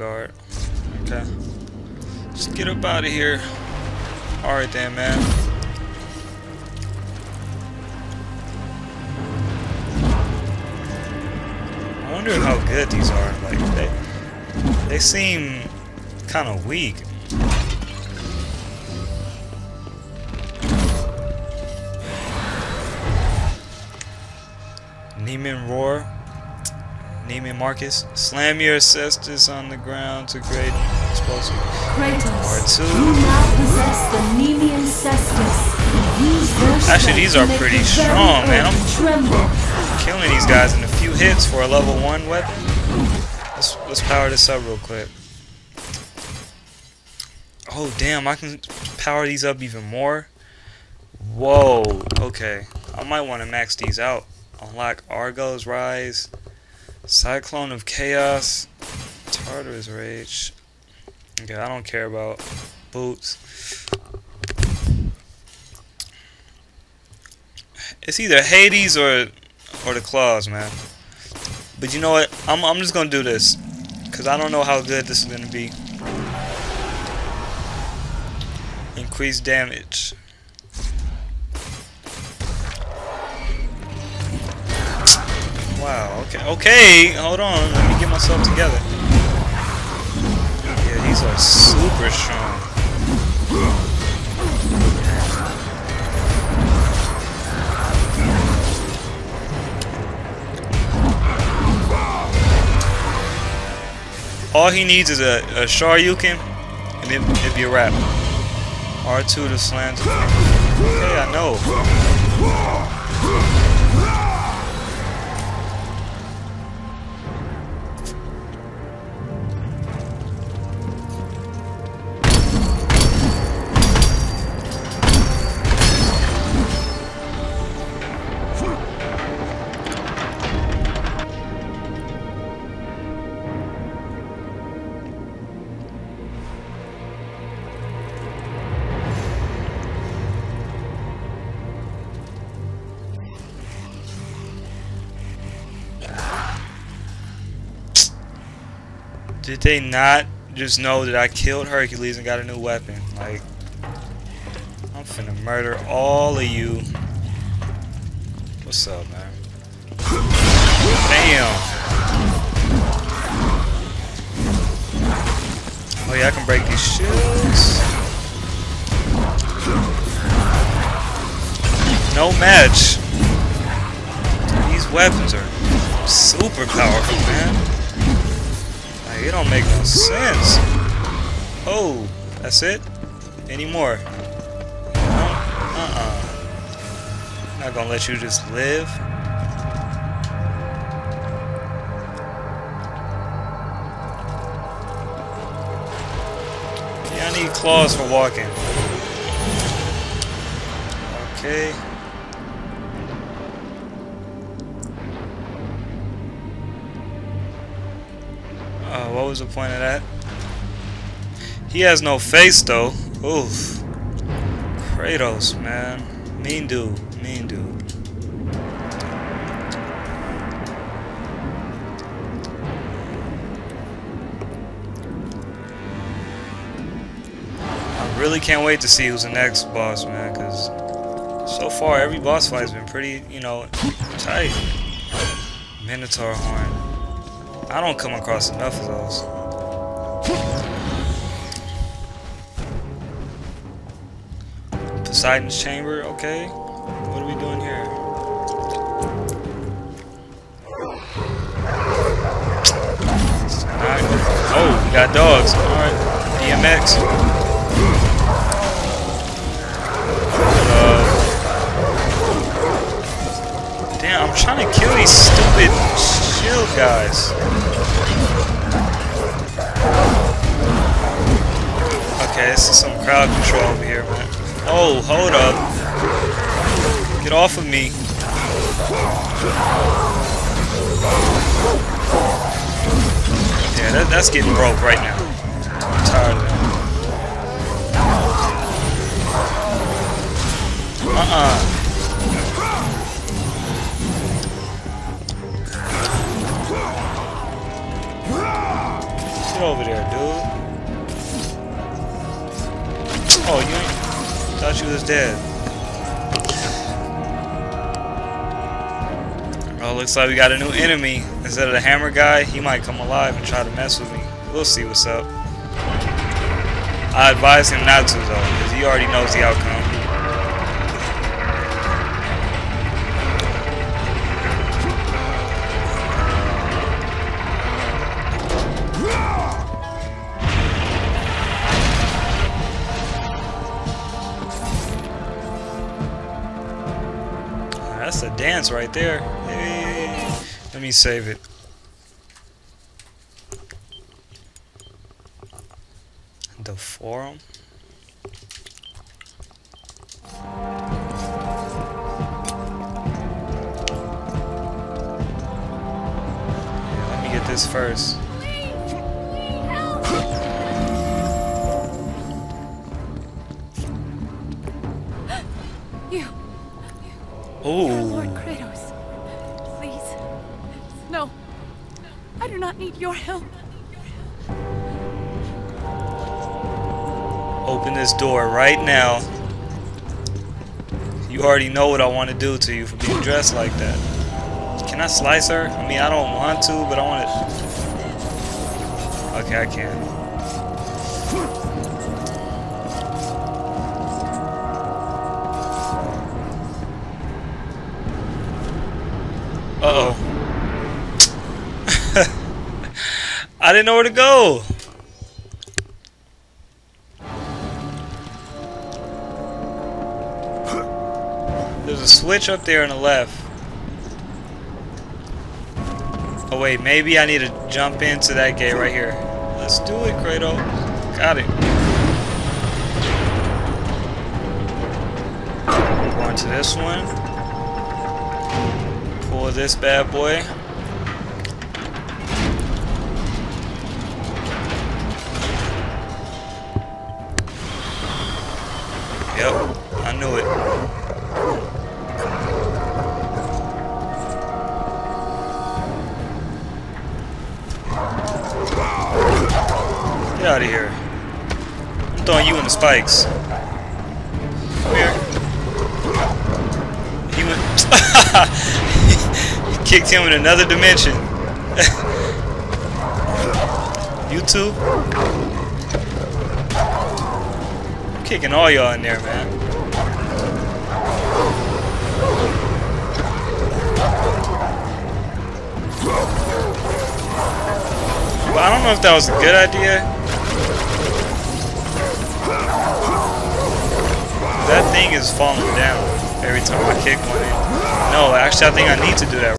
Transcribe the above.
guard. Okay. Just get up out of here. Alright then, man. I wonder how good these are. Like, they, they seem kind of weak. Nemean Roar. Neiman Marcus. Slam your ancestors on the ground to create explosive. Kratos, R2. you now possess the Nemean Cestus. Actually, these are pretty strong, man. I'm- Tremble. Killing these guys in a few hits for a level 1 weapon. Let's, let's power this up real quick. Oh, damn. I can power these up even more. Whoa. Okay. I might want to max these out. Unlock Argo's Rise. Cyclone of Chaos. Tartarus Rage. Okay, I don't care about boots. It's either Hades or or the claws, man. But you know what? I'm I'm just gonna do this because I don't know how good this is gonna be. Increased damage. Wow. Okay. Okay. Hold on. Let me get myself together. Yeah, these are super strong. All he needs is a, a Shoryuken, and it, it'd be a wrap. R2 to slam. Okay, I know. Did they not just know that I killed Hercules and got a new weapon? Like, I'm finna murder all of you. What's up, man? Damn. Oh yeah, I can break these shields. No match. These weapons are super powerful, man. It don't make no sense. Oh, that's it? Any more? No? Uh-uh. Not gonna let you just live. Yeah, I need claws for walking. Okay. Was the point of that? He has no face though. Oof. Kratos, man. Mean dude. Mean dude. I really can't wait to see who's the next boss, man, because so far every boss fight has been pretty, you know, tight. Minotaur horn. I don't come across enough of those. Poseidon's chamber, okay. What are we doing here? Alright. Oh, we got dogs. Alright. DMX. Uh, damn, I'm trying to guys. Okay, this is some crowd control over here, man. Oh, hold up. Get off of me. Yeah, that, that's getting broke right now. I'm tired of that. Uh-uh. Over there, dude. Oh, you ain't... Thought you was dead. Oh, looks like we got a new enemy. Instead of the hammer guy, he might come alive and try to mess with me. We'll see what's up. I advise him not to, though, because he already knows the outcome. That's a dance right there. Hey. Let me save it. The forum. Yeah, let me get this first. Oh. Lord Kratos. Please. No. I do not need your help. Open this door right now. You already know what I want to do to you for being dressed like that. Can I slice her? I mean, I don't want to, but I want to. Okay, I can. Uh oh. I didn't know where to go. There's a switch up there on the left. Oh wait, maybe I need to jump into that gate right here. Let's do it, Kratos. Got it. Going to this one. Pull this bad boy. Yep, I knew it. Get out of here. I'm throwing you in the spikes. Kicked him in another dimension. you too? I'm kicking all y'all in there, man. But I don't know if that was a good idea. That thing is falling down every time I kick one in. No, actually I think I need to do that